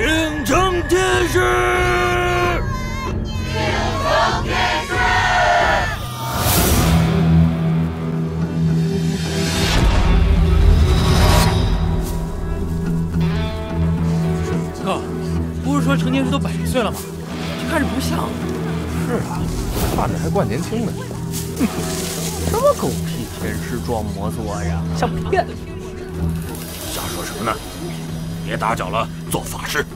倾城天师！请成天师。哥，不是说成天师都百岁了吗？这看着不像。是啊，看着还怪年轻的。哼，什么狗屁天师装模作样，像骗子！瞎说什么呢？别打搅了，做法事。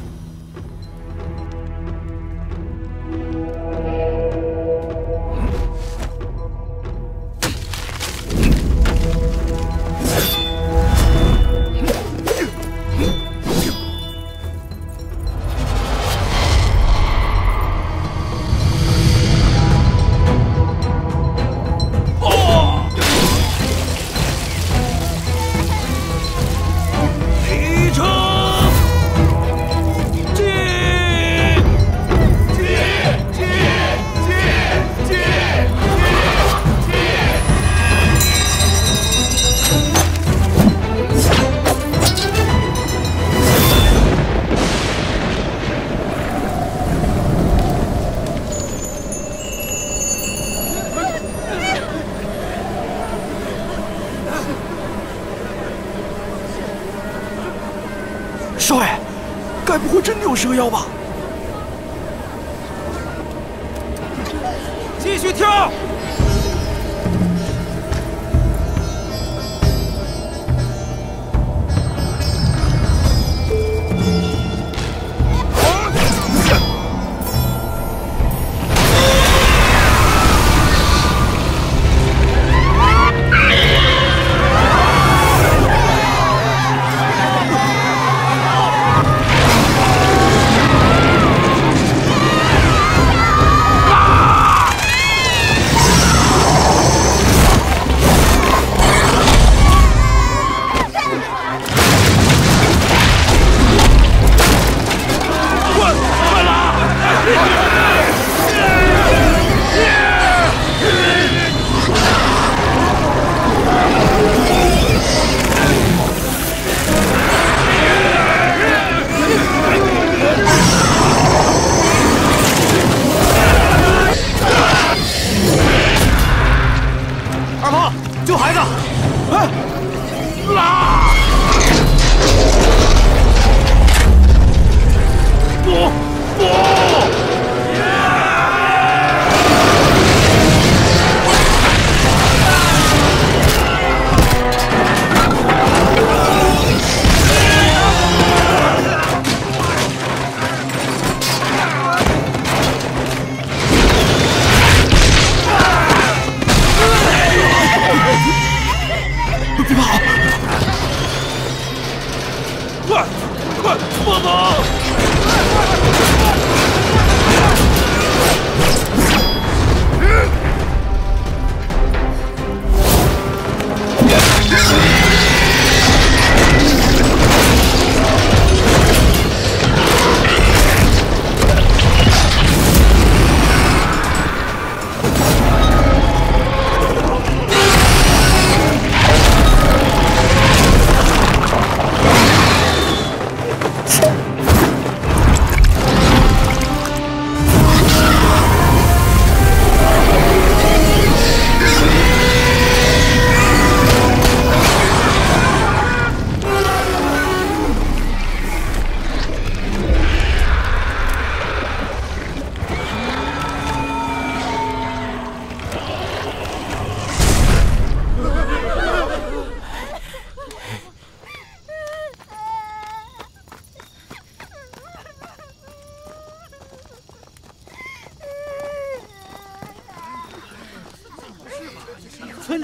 蛇妖吧？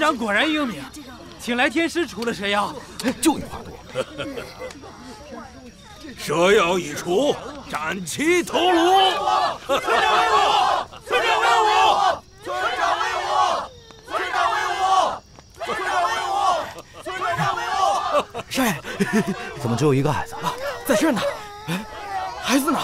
长果然英明，请来天师除了蛇妖，就你话多。蛇妖已除，斩其头颅。村长威武！村长威武！村长威武！村长威武！村长威武！村长威武！少爷，怎么只有一个孩子？在这儿呢。孩子呢？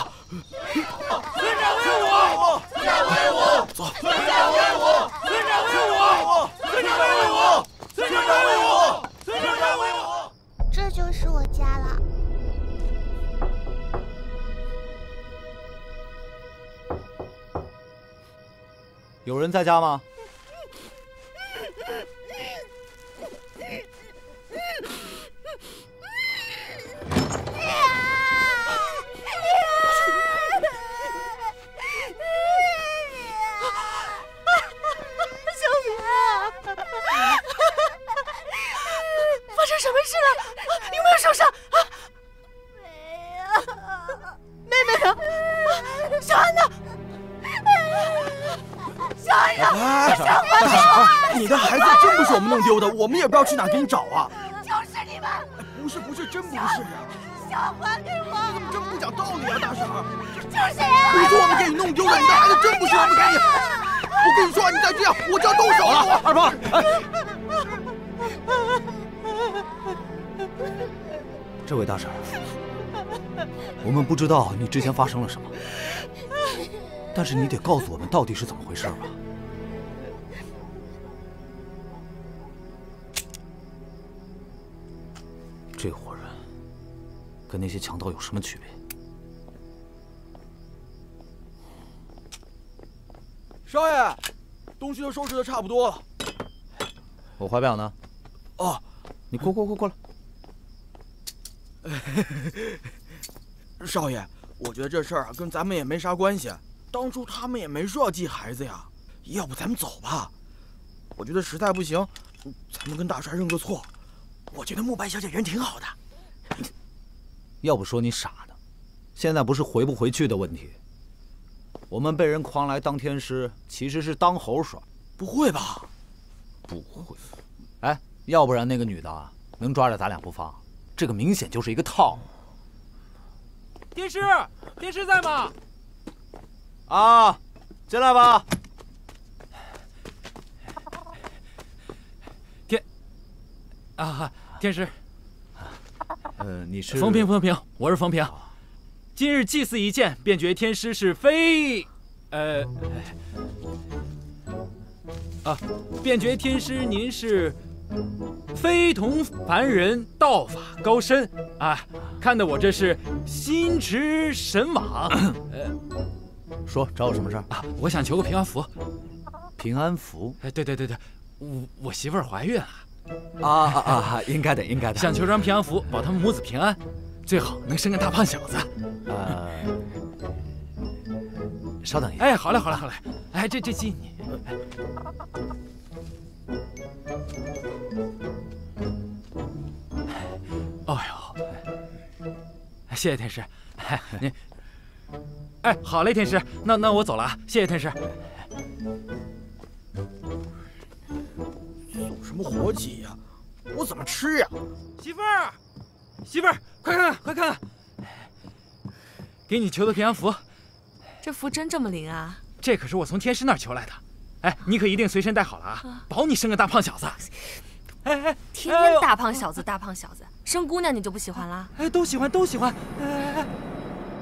人在家吗？丢的，我们也不知道去哪给你找啊。就是你们！不是不是，真不是啊！想还给我！你怎么这么不讲道理啊，大婶？就是呀！你说我们给你弄丢了，你的孩子真不是我们给你。我跟你说，你再这样，我就要动手了。二胖，这位大婶，我们不知道你之前发生了什么，但是你得告诉我们到底是怎么回事吧。这伙人跟那些强盗有什么区别？少爷，东西都收拾的差不多了。我怀表呢？哦，你过过过过来。少爷，我觉得这事儿啊跟咱们也没啥关系。当初他们也没说要寄孩子呀，要不咱们走吧？我觉得实在不行，咱们跟大帅认个错。我觉得慕白小姐人挺好的。要不说你傻呢，现在不是回不回去的问题。我们被人诓来当天师，其实是当猴耍。不会吧？不会。哎，要不然那个女的能抓着咱俩不放？这个明显就是一个套。天师，天师在吗？啊，进来吧。天，啊，天师。呃，你是冯平，冯平，我是冯平。今日祭祀一见，便觉天师是非，呃，啊，便觉天师您是非同凡人，道法高深啊！看得我这是心驰神往。呃，说找我什么事儿啊？我想求个平安符。平安符？哎，对对对对，我我媳妇儿怀孕了。啊啊啊！应该的，应该的。想求张平安符，保他们母子平安，最好能生个大胖小子。呃，稍等一下。哎，好嘞，好嘞，好嘞。哎，这这记你。哦呦，谢谢天师。您，哎，好嘞，天师。那那我走了啊，谢谢天师。么火鸡呀？我怎么吃呀？媳妇儿，媳妇儿，快看看，快看看，给你求的平安符。这符真这么灵啊？这可是我从天师那儿求来的。哎，你可一定随身带好了啊，保你生个大胖小子。哎哎，天天大胖小子，大胖小子，生姑娘你就不喜欢啦？哎，都喜欢，都喜欢。哎哎哎，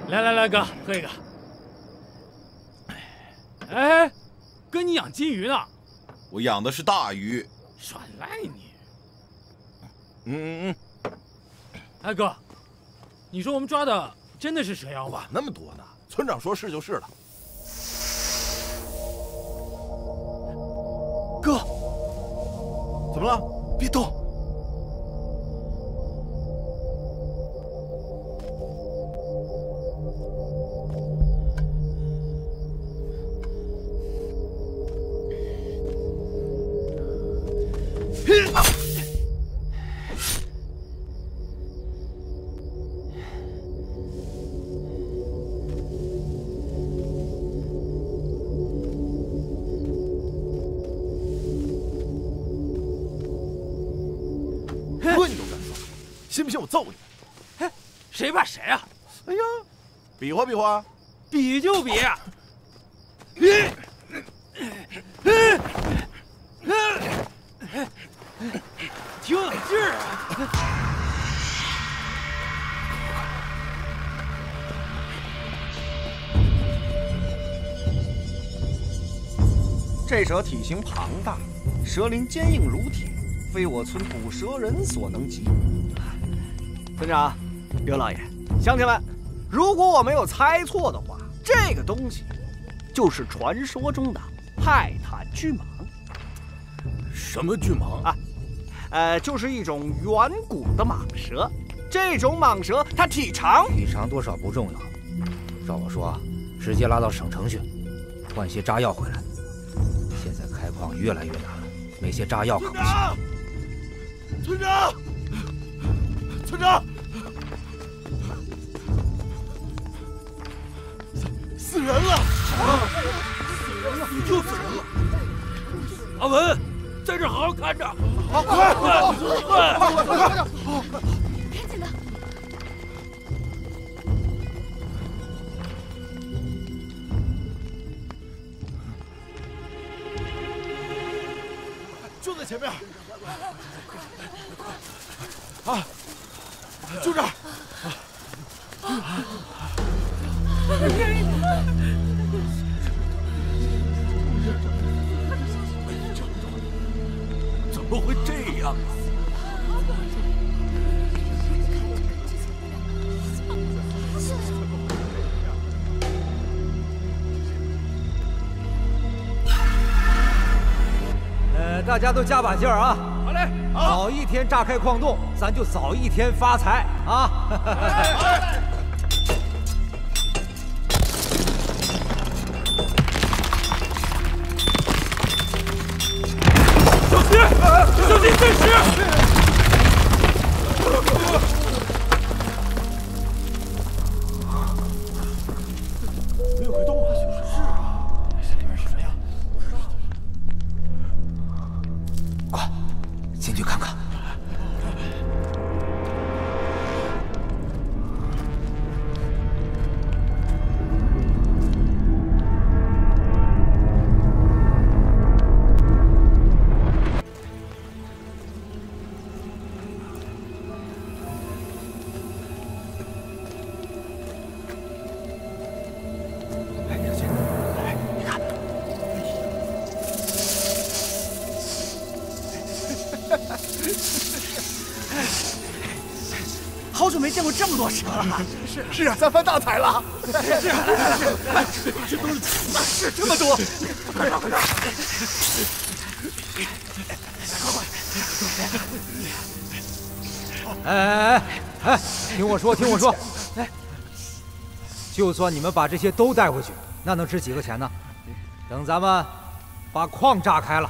来来来，哥，喝一个。哎，哥，你养金鱼呢？我养的是大鱼。耍赖你！嗯嗯嗯。哎哥，你说我们抓的真的是蛇妖吧？那么多呢，村长说是就是了。哥，怎么了？别动。谁怕谁啊？哎呀，比划比划，比就比。挺有劲儿啊！这蛇体型庞大，蛇鳞坚硬如铁，非我村捕蛇人所能及。村长，刘老爷，乡亲们，如果我没有猜错的话，这个东西就是传说中的泰坦巨蟒。什么巨蟒啊？呃，就是一种远古的蟒蛇。这种蟒蛇它体长，体长多少不重要，照我说，直接拉到省城去，换些炸药回来。现在开矿越来越难了，没些炸药可不行。村长，村长，死人了！死人了！又死人了！阿文，在这好好看着。好，快快快快快快！赶紧的。就在前面。啊，大家都加把劲儿啊！好嘞，早一天炸开矿洞，咱就早一天发财啊！小心！小心碎石！进去看看。这么多蛇了。是是啊，咱发大财了！是啊，这都是是这么多，快点快点！哎哎哎哎，听我说，听我说，哎，就算你们把这些都带回去，那能值几个钱呢？等咱们把矿炸开了，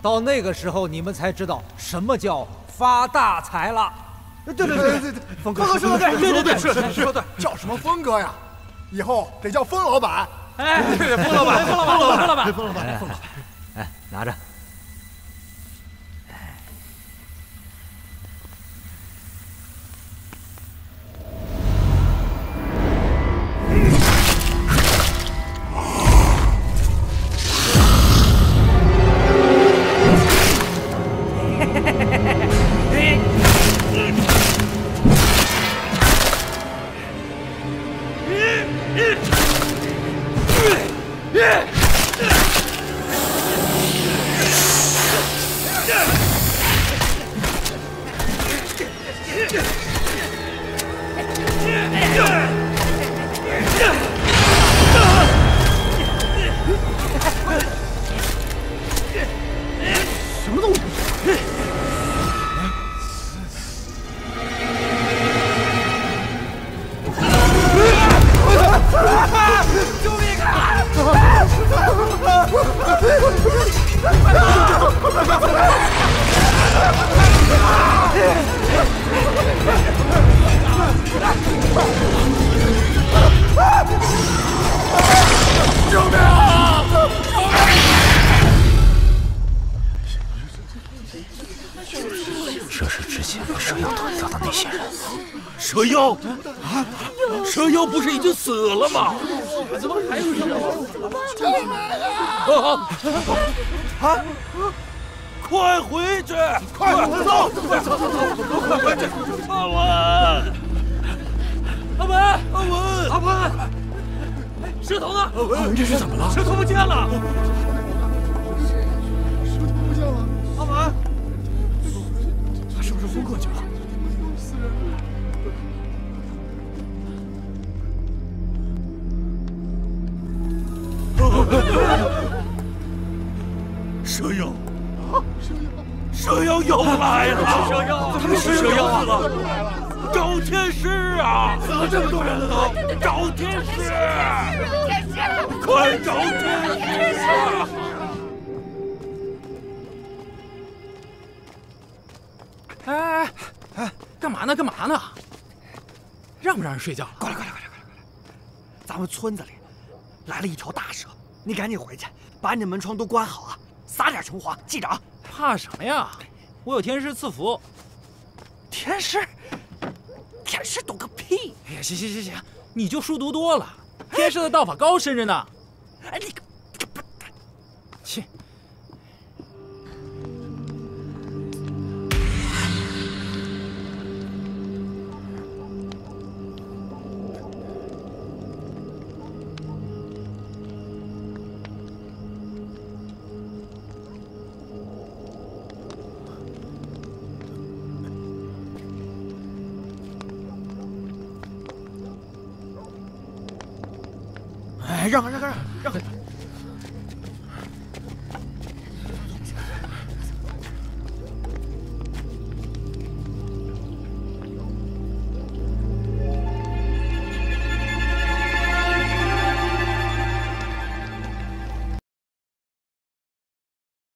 到那个时候你们才知道什么叫发大财了。对对对对对，峰哥说的对，对对对，是是说对，叫什么峰哥呀？以后得叫峰老板。哎，对，峰老板，峰老板，峰老板，峰老板，峰老板，峰老板，哎，拿着。蛇妖啊！蛇妖不是已经死了吗？怎么还有蛇？啊啊！快回去！快走！快走走走！快回去！阿文，阿文，阿文，阿文，蛇头呢？阿文，这是怎么了？蛇头不见了！来了！蛇妖，他们蛇妖啊！找天师啊！死了这么多人了都！找天师，快找天师！哎哎哎，干嘛呢？干嘛呢？让不让人睡觉了？过来，过来，过来，过来！咱们村子里来了一条大蛇，你赶紧回去，把你的门窗都关好啊！撒点雄黄，记着啊！怕什么呀？我有天师赐福。天师？天师懂个屁！哎呀，行行行行，你就书读多了，天师的道法高深着呢。哎，你让开让开！